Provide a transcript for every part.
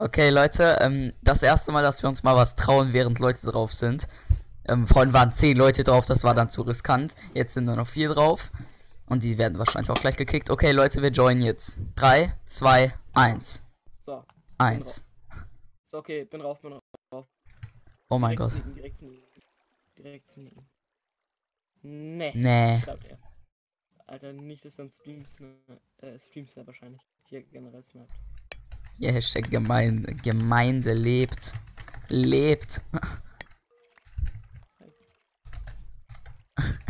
Okay, Leute, ähm, das erste Mal, dass wir uns mal was trauen, während Leute drauf sind. Ähm, vorhin waren zehn Leute drauf, das war dann zu riskant. Jetzt sind nur noch vier drauf. Und die werden wahrscheinlich auch gleich gekickt. Okay, Leute, wir joinen jetzt. 3, 2, 1. So, 1. so okay, bin rauf, bin rauf. Oh mein direkt Gott. Sneaken, direkt sneaken. Direkt sneaken. Nee. Nee. Er. Alter, nicht, dass dann Streams, äh, Streams wahrscheinlich. Hier generell snappt. Hier Hashtag Gemeinde, Gemeinde lebt. Lebt.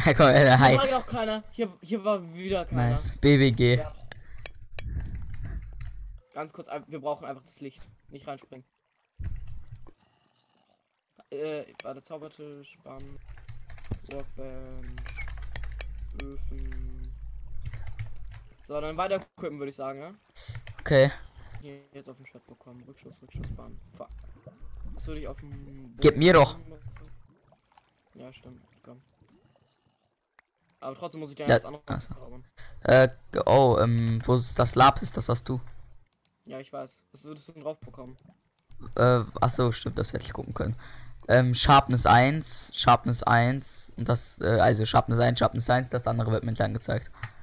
Hey, komm, äh, Hier hi. war auch keiner. Hier, hier war wieder keiner. Nice. BBG. Ja. Ganz kurz, wir brauchen einfach das Licht. Nicht reinspringen. Äh, warte, Zaubertisch, Baum, Workbench, Öfen. So, dann weiter equippen, würde ich sagen, ne? Okay. Hier, jetzt auf den Schwert bekommen. Rückschuss, Bahn. Fuck. Das würde ich auf dem. Gib mir doch. Ja, stimmt. Komm. Aber trotzdem muss ich dir Ja, das andere ach so. zaubern. Äh, oh, ähm, wo ist das Lapis? Das hast du. Ja, ich weiß. Was würdest du denn drauf bekommen? Äh, ach so, stimmt, das hätte ich gucken können. Ähm, Sharpness 1, Sharpness 1 und das, äh, also Sharpness 1, Sharpness 1, das andere wird mir nicht angezeigt. Weil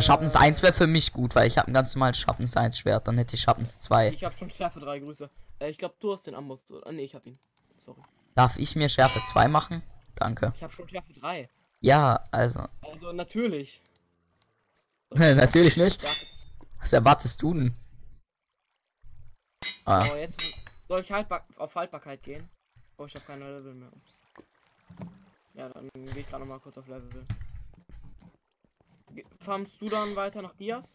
Sharpness Äh, 1 wäre für mich gut, weil ich habe ein ganz normales Sharpness 1 Schwert, dann hätte ich Sharpness 2. Ich habe schon Schärfe 3 Grüße. Äh, ich glaube, du hast den Amboss. Ah, nee, ich hab ihn. Sorry. Darf ich mir Schärfe 2 machen? Danke. Ich habe schon Schärfe 3. Ja, also, Also, natürlich. natürlich nicht. Was erwartest du denn? Ah, Oh, jetzt soll ich haltbar auf Haltbarkeit gehen. Oh, ich habe keine Level mehr. Ups. Ja, dann gehe ich gerade noch mal kurz auf Level. Farmst du dann weiter nach Dias?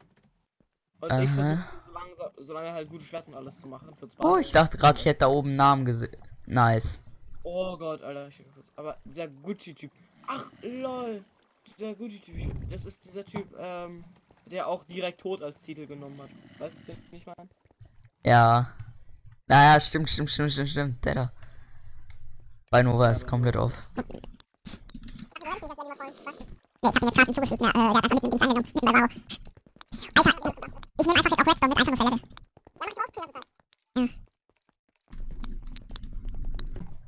Und ich Aha. versuche solange, solange halt gute Schwerter und alles zu machen. Oh, ich dachte gerade, ich hätte da oben einen Namen gesehen. Nice. Oh Gott, Alter, ich kurz. Aber dieser Gucci-Typ. Ach, lol. Dieser Gucci-Typ. ich- Das ist dieser Typ, ähm, der auch direkt tot als Titel genommen hat. Weißt du, den ich meine? Ja. Naja, stimmt, stimmt, stimmt, stimmt, stimmt. Der da. Bei Nova ist komplett auf. Nee, ich hab ihn jetzt gerade hinzugefügt, ne, äh, der hat einfach mit dem Ding angenommen, mit dem Blau. Alter, ich, ich nehme einfach jetzt auch Redstone mit, einfach nur für Level. Ja, mach ich auch, ja.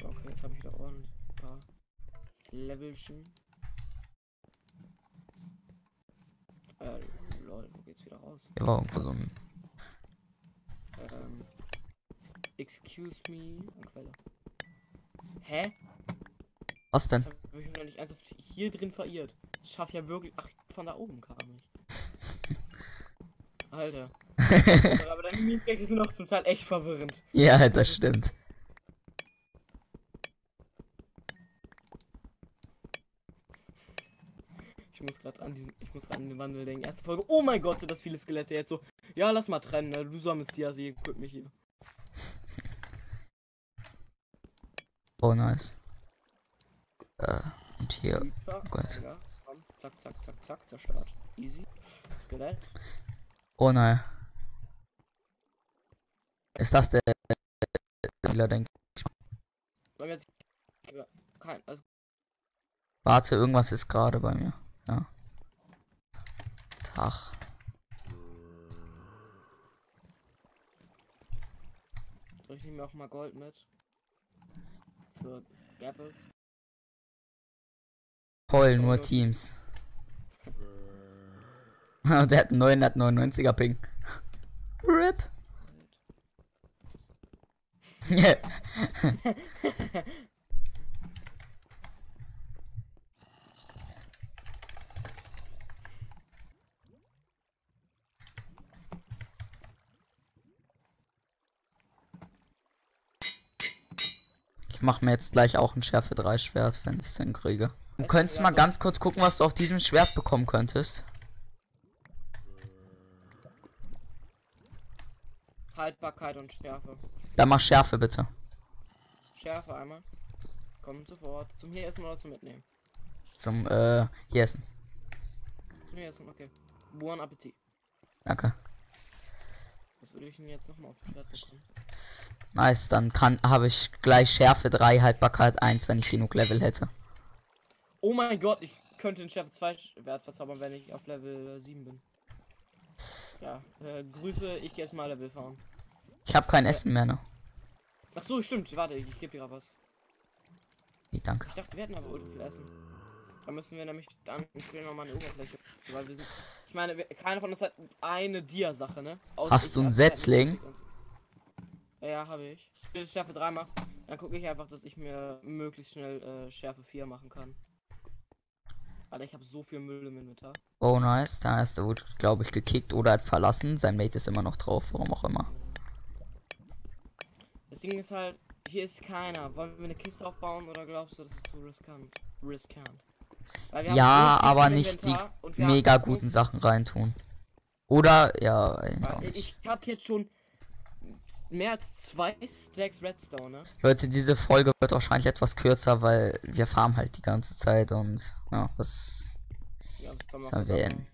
So, okay, jetzt habe ich wieder ordentlich ein paar Levelchen. Äh, lol, wo geht's wieder raus? Hier war irgendwo so ein. Ähm, excuse me. Quelle. Hä? Was denn? Das habe ich mir noch nicht ernsthaft hier drin verirrt. Ich schaff ja wirklich. Ach, von da oben kam ich. Alter. Aber deine Mimikrechte sind auch zum Teil echt verwirrend. ja, das stimmt. Ich muss gerade an diesen, ich muss gerade an den Wandel denken. Erste Folge. Oh mein Gott, sind das viele Skelette jetzt so. Ja, lass mal trennen. Ne? Du sammelst die, also ihr guckt mich hier. Oh, nice. Äh, und hier. Creeper, Gott. Zack, zack, zack, zack, zerstört. Easy. Skelett. Oh nein. Ist das der Spieler, denke ich. Kein, also, Warte, irgendwas ist gerade bei mir. Ja. Tag. ich nehme auch mal Gold mit. Für Gapples. Toll, nur Teams. Der hat einen 999er Ping. RIP. ich mach mir jetzt gleich auch ein Schärfe 3 Schwert, wenn ich es denn kriege. Du könntest mal ganz kurz gucken, was du auf diesem Schwert bekommen könntest. Und Schärfe. Dann mach Schärfe bitte. Schärfe einmal. Kommt sofort. Zum hier essen oder zum mitnehmen? Zum, äh, hier essen. Zum hier essen, okay. Buon Appetit. Danke. Was würde ich denn jetzt nochmal auf den Schwert bekommen? Nice, dann kann habe ich gleich Schärfe 3, Haltbarkeit 1, wenn ich genug Level hätte. Oh mein Gott, ich könnte den Schärfe 2 Wert verzaubern, wenn ich auf Level äh, 7 bin. Ja, äh, Grüße, ich gehe jetzt mal Level fahren. Ich habe kein Essen mehr, ne? Ach so, stimmt, warte, ich, ich gebe dir was. Nee, danke. Ich dachte, wir hätten aber ultra viel Essen. Da müssen wir nämlich dann spielen noch mal eine Oberfläche. Weil wir sind. Ich meine, wir, keiner von uns hat eine Dia-Sache, ne? Außer Hast ich du einen hab- Setzling? Ja, habe ich. Wenn du Schärfe 3 machst, dann gucke ich einfach, dass ich mir möglichst schnell äh, Schärfe 4 machen kann. Alter, ich habe so viel Müll im Inventar. Oh, nice. Da erste wurde, glaube ich, gekickt oder hat verlassen. Sein Mate ist immer noch drauf, warum auch immer. Das Ding ist halt, hier ist keiner. Wollen wir eine Kiste aufbauen oder glaubst du, das ist zu riskant? Riskant. Ja, aber nicht die Mega guten Sachen reintun. Oder, ja, ja ich habe jetzt schon mehr als zwei Stacks Redstone, ne? Leute, diese Folge wird wahrscheinlich etwas kürzer, weil wir farmen halt die ganze Zeit und ja, was. Ja, das kann man Sollen wir denn?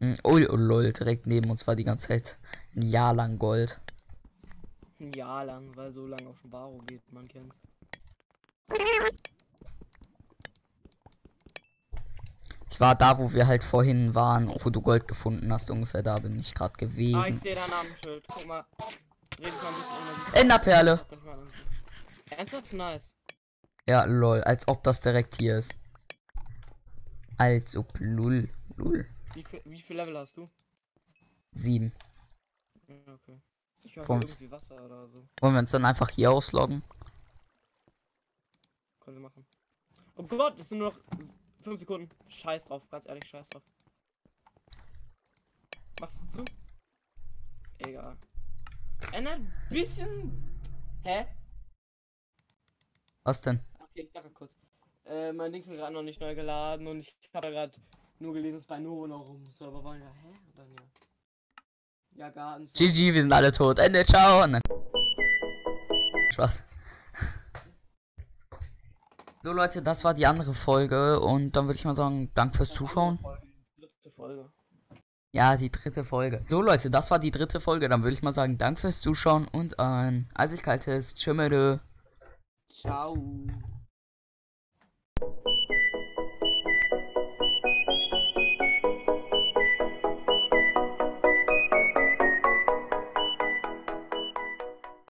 Hm, Ui, oh lol, direkt neben uns war die ganze Zeit ein Jahr lang Gold. Ein Jahr lang, weil so lange auf Sparo geht, man kennt's. Ich war da, wo wir halt vorhin waren, wo du Gold gefunden hast, ungefähr da bin ich gerade Ah, ich gewesen. sehe dein Namensschild. Guck mal. Dreh dich mal ein bisschen um. Enderperle! Ernsthaft? Nice. Ja, lol, als ob das direkt hier ist. Als ob, lul, lul. Wie viel, wie viel Level hast du? Sieben. Okay. Ich höre Komm. irgendwie Wasser oder so. Wollen wir uns dann einfach hier ausloggen? Können wir machen. Oh Gott, das sind nur noch 5 Sekunden. Scheiß drauf, ganz ehrlich, scheiß drauf. Machst du zu? Egal. Ändert ein bisschen. Hä? Was denn? Okay, ich sag kurz. Äh, mein Ding ist gerade noch nicht neu geladen und ich habe gerade nur gelesen, dass bei Novo noch rum Server waren. Ja, hä? Dann ja. Ja, Garten. GG, wir sind alle tot. Ende, ciao. Nein. Spaß. So Leute, das war die andere Folge und dann würde ich mal sagen, danke fürs Zuschauen. Ja, die dritte Folge. So Leute, das war die dritte Folge. Dann würde ich mal sagen, danke fürs Zuschauen und ein eisig kaltes Tschümmere. Ciao.